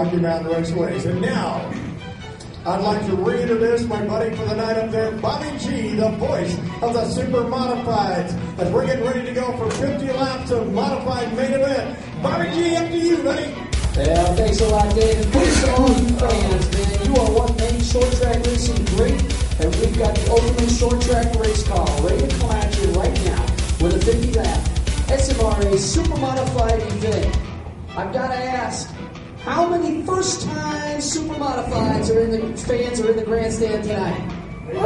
Rocky Mountain Raceways. And now, I'd like to reintroduce my buddy for the night up there, Bobby G, the voice of the Super Modifieds. As we're getting ready to go for 50 laps of modified main event. Bobby G, up to you, buddy. Yeah, thanks a lot, Dave. Thanks to all you fans, man. You are what makes short track racing great. And we've got the ultimate short track race car ready to come at you right now with a 50 lap SMRA super modified event. I've got to ask, how many first time super modifieds are in the fans are in the grandstand tonight? Woo!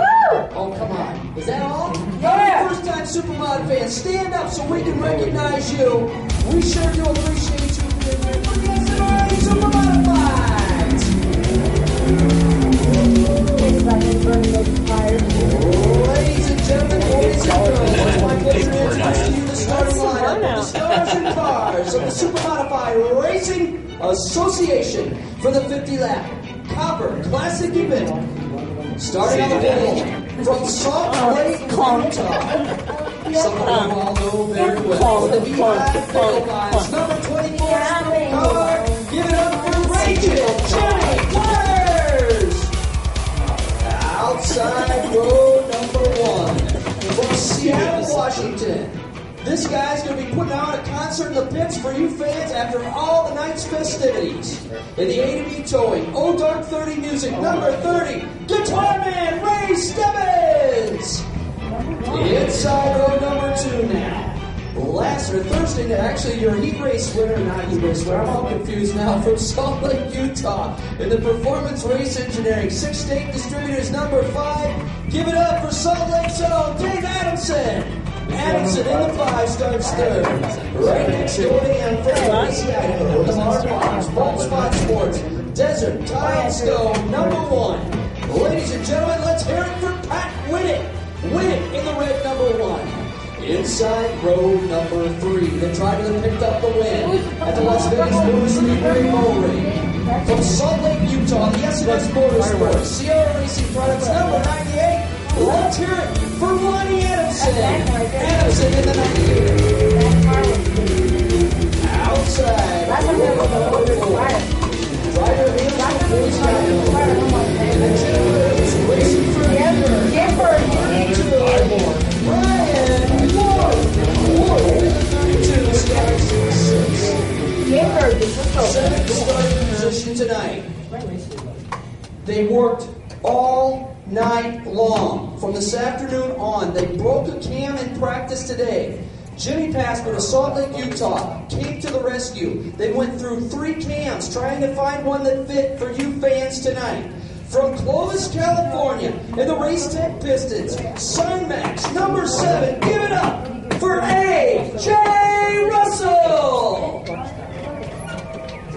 Oh, come on. Is that all? Yeah. First time Supermod fans, stand up so we can recognize you. We sure do appreciate you starting lineup of the stars and cars of the Super Modified Racing Association for the 50 lap Copper Classic event. Starting on the pole from Salt Lake, Utah. Someone you all know very well. The Beehive Bagel Vines, number 24 car. Give it up for Rachel Jenny Waters. Outside row number one from Seattle, Washington. This guy's going to be putting on a concert in the pits for you fans after all the night's festivities. In the A to B towing, O Dark 30 Music, number 30, Guitar Man Ray Stebbins. Inside row number two now. Last or Thursday, night, actually, your heat race winner, not heat race winner, I'm all confused now, from Salt Lake, Utah, in the Performance Race Engineering Six State Distributors number five. Give it up for Salt Lake's own Dave Adamson. Adamson in the five starts third. Right next door to from Boise, Idaho, the Hard Bold Spot Sports, Desert Tile Stone number one. Ladies and gentlemen, let's hear it for Pat Winnick. Winnick in the red number one. Inside row number three, the that picked up the win at the Las Vegas Motor Speedway Bull Ring. From Salt Lake, Utah, the S&S Motorsports, Sierra Racing Products number 98. Let's hear it for Adamson. Adamson Position tonight. They worked all night long. From this afternoon on, they broke a cam in practice today. Jimmy Passman of Salt Lake, Utah, came to the rescue. They went through three cams trying to find one that fit for you fans tonight. From Clovis, California, in the Race Tech Pistons, Max number seven. Give it up for A.J. Russell!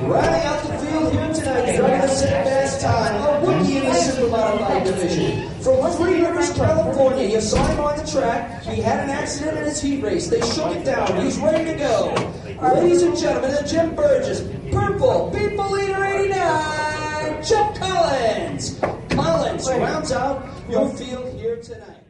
Riding out the field here tonight, driving the second fast time, a rookie in the super modified division. From Three Rivers, California, you saw him on the track. He had an accident in his heat race. They shook it down. He's ready to go. Ladies and gentlemen, the Jim Burgess, purple, people leader 89, Chuck Collins. Collins rounds out your field here tonight.